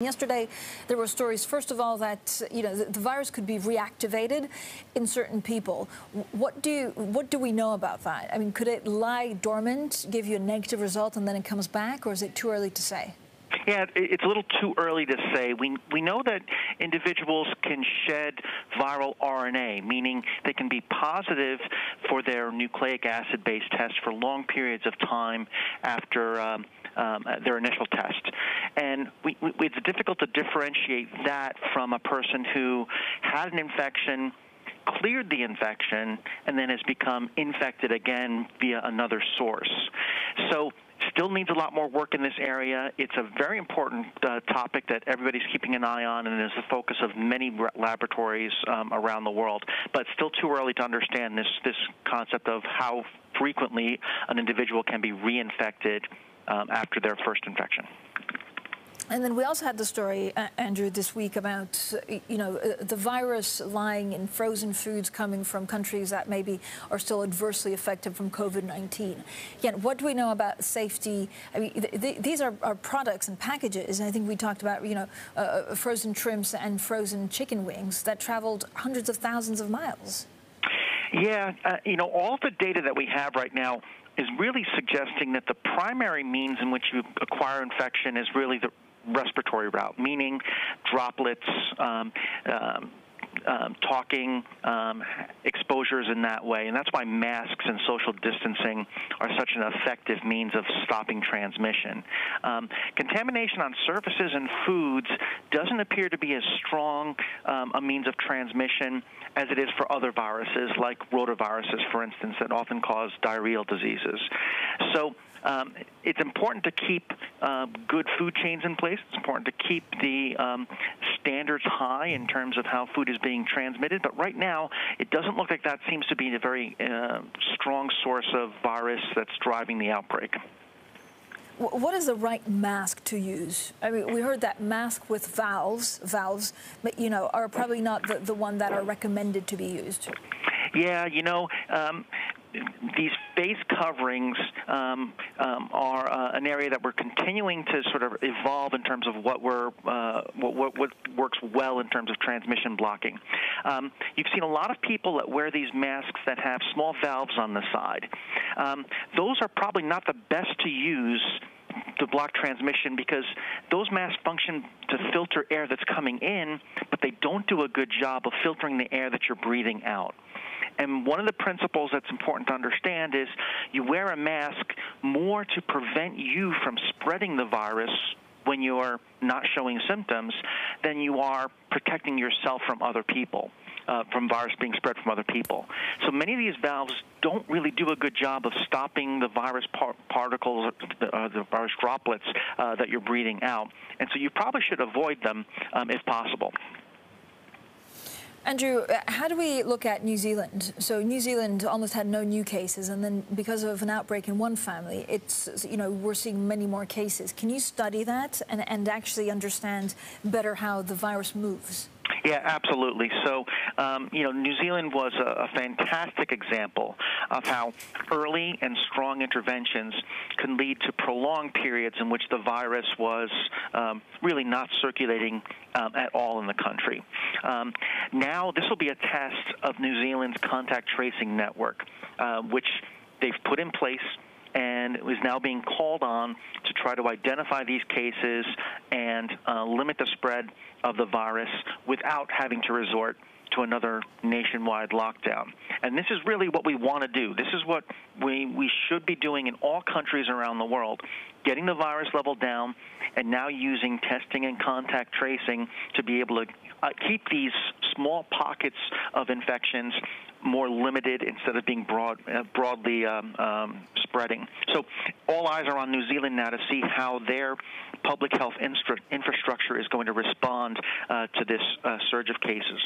Yesterday, there were stories, first of all, that you know the, virus could be reactivated in certain people. What do you, what do we know about that? I mean, could it lie dormant, give you a negative result, and then it comes back, or is it too early to say? Yeah, it's a little too early to say. We we know that individuals can shed viral RNA, meaning they can be positive for their nucleic acid-based test for long periods of time after. Um, um, their initial test. And we, we, it's difficult to differentiate that from a person who had an infection cleared the infection and then has become infected again via another source. So still needs a lot more work in this area. It's a very important uh, topic that everybody's keeping an eye on and is the focus of many laboratories um, around the world. But still too early to understand this, this concept of how frequently an individual can be reinfected um, after their first infection. And then we also had the story, uh, Andrew, this week about, you know, uh, the virus lying in frozen foods coming from countries that maybe are still adversely affected from COVID-19. Again, what do we know about safety? I mean, th th these are, are, products and packages. I think we talked about, you know, uh, uh, frozen shrimps and frozen chicken wings that traveled hundreds of thousands of miles. Yeah, uh, you know, all the data that we have right now is really suggesting that the primary means in which you acquire infection is really the respiratory route, meaning droplets, um, um, um, talking, um, exposures in that way. And that's why masks and social distancing are such an effective means of stopping transmission. Um, contamination on surfaces and foods doesn't appear to be as strong um, a means of transmission as it is for other viruses, like rotaviruses, for instance, that often cause diarrheal diseases. So um, it's important to keep uh, good food chains in place. It's important to keep the um, standards high in terms of how food is being transmitted. But right now, it doesn't look like that seems to be a very uh, strong source of virus that's driving the outbreak. What is the right mask to use? I mean, we heard that mask with valves, valves, you know, are probably not the, the one that are recommended to be used. Yeah, you know, um, these face coverings um, um, are uh, an area that we're continuing to sort of evolve in terms of what we're uh, what, what, works well in terms of transmission blocking. Um, you've seen a lot of people that wear these masks that have small valves on the side. Um, those are probably not the best to use to block transmission because those masks function to filter air that's coming in, but they don't do a good job of filtering the air that you're breathing out. And one of the principles that's important to understand is you wear a mask more to prevent you from spreading the virus when you're not showing symptoms than you are protecting yourself from other people. Uh, from virus being spread from other people. So many of these valves don't really do a good job of stopping the virus par particles, uh, the virus droplets uh, that you're breathing out. And so you probably should avoid them um, if possible. Andrew, uh, how do we look at New Zealand? So New Zealand almost had no new cases, and then because of an outbreak in one family, it's you know we're seeing many more cases. Can you study that and, and actually understand better how the virus moves? Yeah, absolutely. So, um, you know, New Zealand was a, a, fantastic example of how early and strong interventions can lead to prolonged periods in which the virus was um, really not circulating um, at all in the country. Um, now, this will be a test of New Zealand's contact tracing network, uh, which they've put in place and is now being called on to try to identify these cases and uh, limit the spread of the virus without having to resort another nationwide lockdown. And this is really what we want to do. This is what we, we should be doing in all countries around the world, getting the virus level down and now using testing and contact tracing to be able to uh, keep these small pockets of infections more limited instead of being broad, uh, broadly um, um, spreading. So all eyes are on New Zealand now to see how their public health infrastructure is going to respond uh, to this uh, surge of cases.